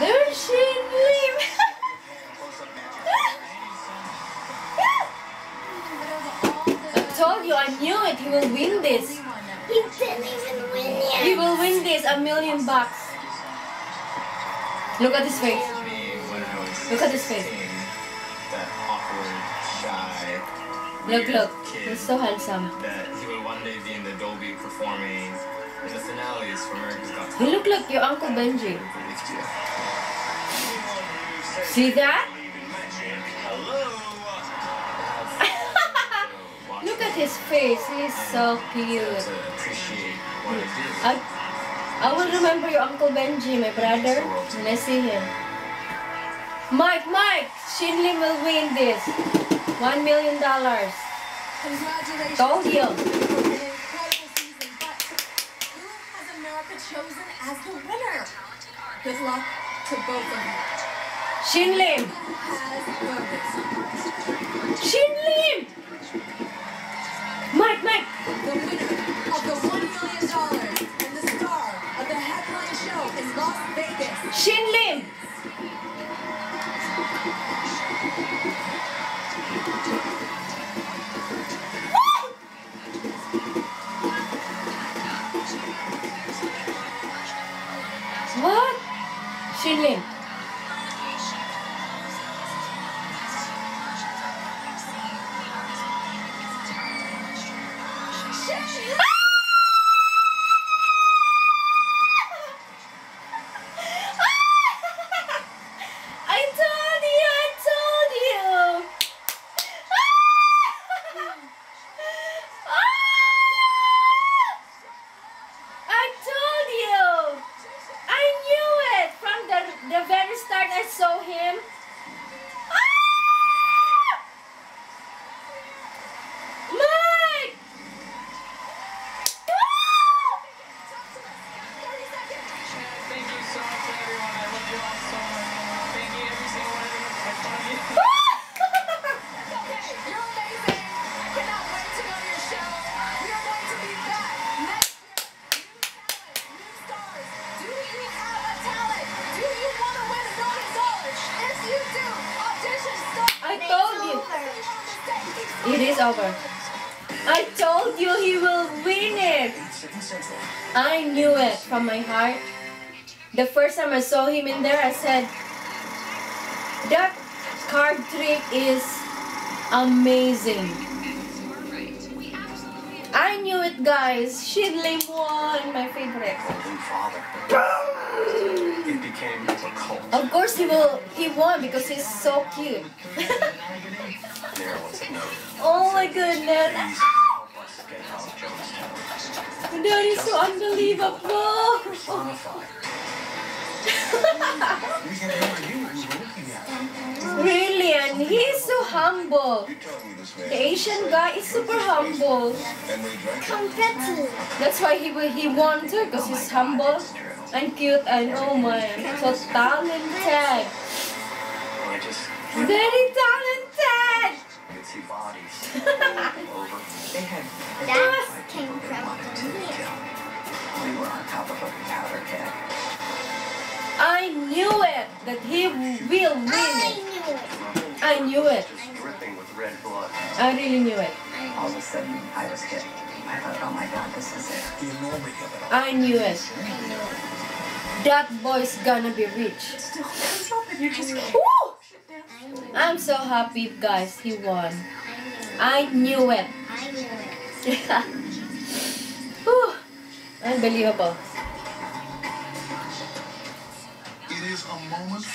There's Shin Lim. I told you, I knew it. He will win this. He didn't even win yet. He will win this a million bucks. Look at his face. Look at his face. That awkward, shy. Look, look. He's so handsome. That he would one day be in the Dolby performing in the finales for America's Got He Talent. look like your Uncle Benji. See that? Look at his face. He's so cute. To appreciate what it is. I, I will remember your Uncle Benji, my brother, when I see him. Mike, Mike, Shin Lim will win this. One million dollars. Congratulations. Told you. Luck to both of you. Shin Lim. Who has voted? Shin Lim. Mike, Mike. The winner of the $1 million Shin Lim. I you do, audition start. I told you. It It is over. I told you he will win it. I knew it from my heart. The first time I saw him in there, I said, that card trick is amazing. I knew it, guys. Shin Lim won, my favorite. Holy Father. It became a cult. Of course, he will. He won because he's so cute. There was no oh my goodness. Please help us get out of Jonestown. That is so unbelievable. Personified. We can hear you. We were looking at. Really, and he's so humble. The Asian guy is super humble. Competitive. That's why he will- he won too, because he's humble and cute and oh my, so talented. Very talented. could see bodies over. They had That came from kill. We were on top of a powder keg. I knew it that he will win. I knew it. I knew it. Just dripping with red blood. I really knew it. All of a sudden, I was hit. I thought, oh my god, this is it. The enormity of it. I knew it. That boy's gonna be rich. Still, it's not that you just can't Woo! I knew it. I'm so happy, guys. He won. I knew it. I knew it. Whew. Unbelievable. It is a moment